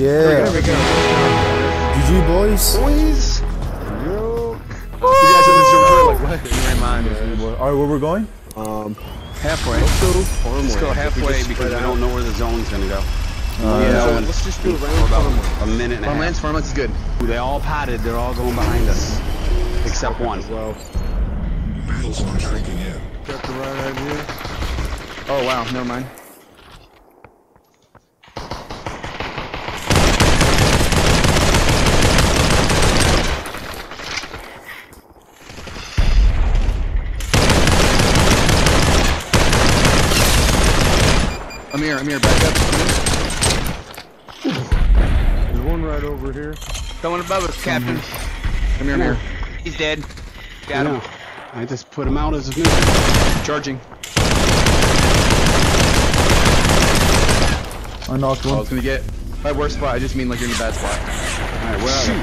Yeah. There we go. GG, boys. Boys. Yo. You guys in this room like what? Alright, where we're going? Um, Halfway. let's go Let's go halfway just because we spread don't know where the zone's gonna go. Uh, Yeah, so let's just do for around about a minute and a Farmlands, half. farmlands is good. They all padded. They're all going behind us, except one. Well, Battles zone checking in. got the right idea. Oh wow, never mind. Amir, Amir, back up. There's one right over here. Someone above us, Captain. Amir, Amir. He's dead. Got him. I just put him out as a nuke. Charging. I knocked I was gonna get my worst spot. I just mean like you're in a bad spot. All right, where are they?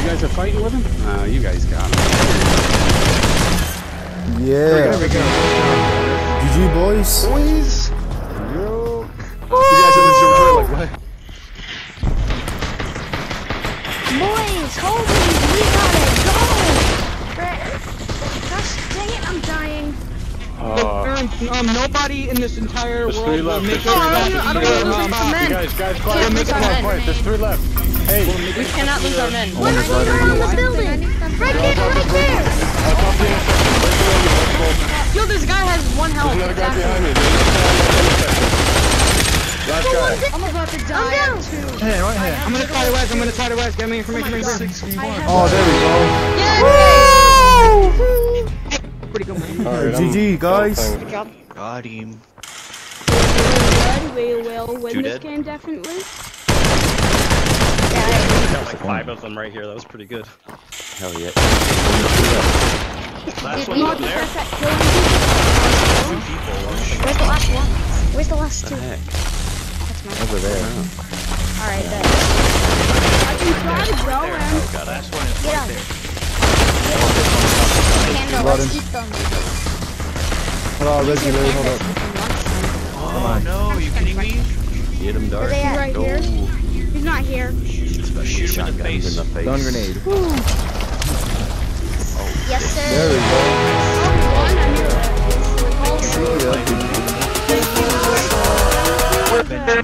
You guys are fighting with him? Uh, you guys got him. Yeah. There we go. GG, boys. Boys. Yo. You guys in this room like what? Boys, hold me, we gotta go! Gosh dang it, I'm dying. um, nobody in this entire There's three left. There's Oh, three I left. don't, I don't want to lose our men. Guys, guys, We quiet. can't lose our men. Quiet. There's three left. Hey, We cannot lose our men. Oh, One that's right right, on the right. building! Right there, right there! I'll talk to you in a second. Where's the lady? Let's go. Yo, this guy has one health. There's another guy behind me. There's another guy Last guy. I'm about to die. I'm down. Hey, right here. I'm gonna try to west. I'm gonna try to west. Get me information. information. Oh, there we go. Pretty good. man. All right, GG, guys. Got him. We will win Two this dead? game, definitely. Got like five of them right here. That was pretty good. Hell yeah. Last one up there. That killing people? Two people. Uh, Where's the last one? Where's the last two? Heck. That's mine. Over there. Alright, then. I can try to go and Oh god, last one is get right out. there. Candle, Got let's him. keep them. Hold on, Reggie, Larry, hold up. Oh no, are you kidding me? Get him, Are Dark. they right here? Oh. He's not here. Shoot him in the face. in the face. Stun grenade. Oh, yes, sir. There we go. We'll